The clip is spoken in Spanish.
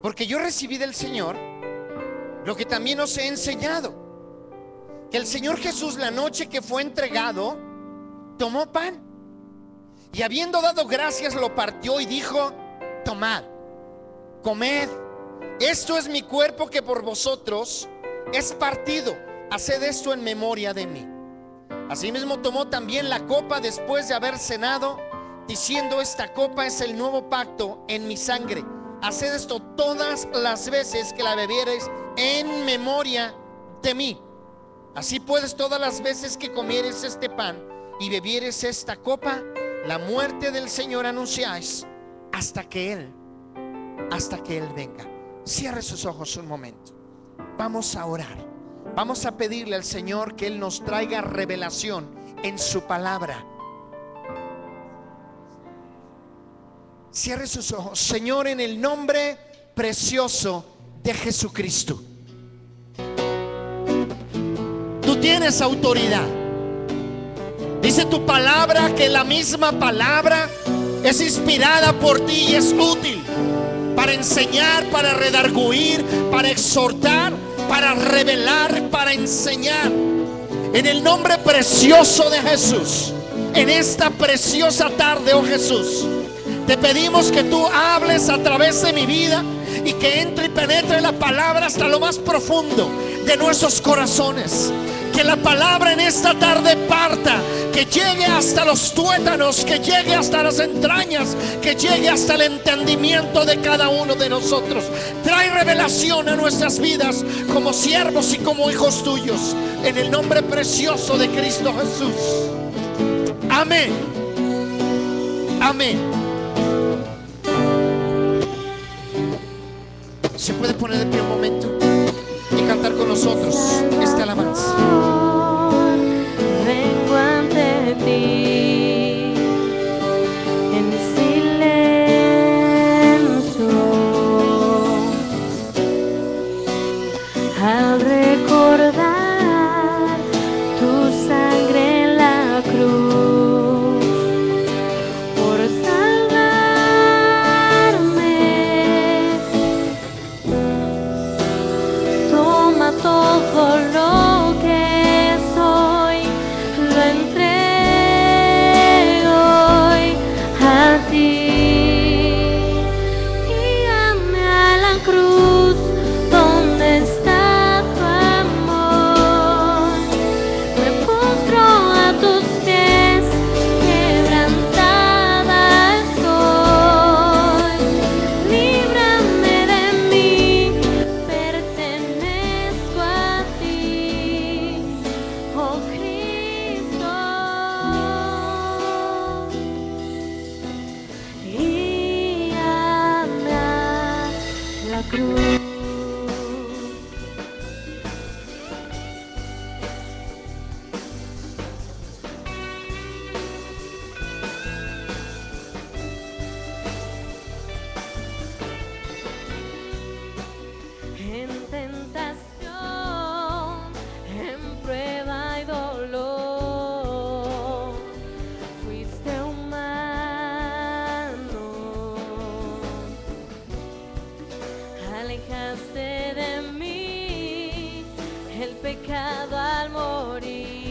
Porque yo recibí del Señor lo que también os he enseñado. Que el Señor Jesús la noche que fue entregado, tomó pan. Y habiendo dado gracias, lo partió y dijo, tomad, comed. Esto es mi cuerpo que por vosotros es partido. Haced esto en memoria de mí. Asimismo tomó también la copa después de haber cenado, diciendo, esta copa es el nuevo pacto en mi sangre. Haced esto todas las veces que la bebiereis en memoria de mí. Así puedes todas las veces que comieres este pan y bebieres esta copa, la muerte del Señor anunciáis hasta que Él, hasta que Él venga. Cierre sus ojos un momento. Vamos a orar. Vamos a pedirle al Señor que Él nos traiga revelación en su palabra. Cierre sus ojos. Señor, en el nombre precioso de Jesucristo. Tú tienes autoridad. Dice tu palabra que la misma palabra es inspirada por ti y es útil para enseñar, para redarguir, para exhortar, para revelar, para enseñar. En el nombre precioso de Jesús, en esta preciosa tarde, oh Jesús, te pedimos que tú hables a través de mi vida y que entre y penetre la palabra hasta lo más profundo de nuestros corazones. Que la palabra en esta tarde parta, que llegue hasta los tuétanos, que llegue hasta las entrañas, que llegue hasta el entendimiento de cada uno de nosotros. Trae revelación a nuestras vidas como siervos y como hijos tuyos. En el nombre precioso de Cristo Jesús. Amén. Amén. Se puede poner de pie un momento y cantar con nosotros esta alabanza. Vengo ante ti en silencio al recordar tu sangre en la cruz Toma todo la alejaste de mí el pecado al morir.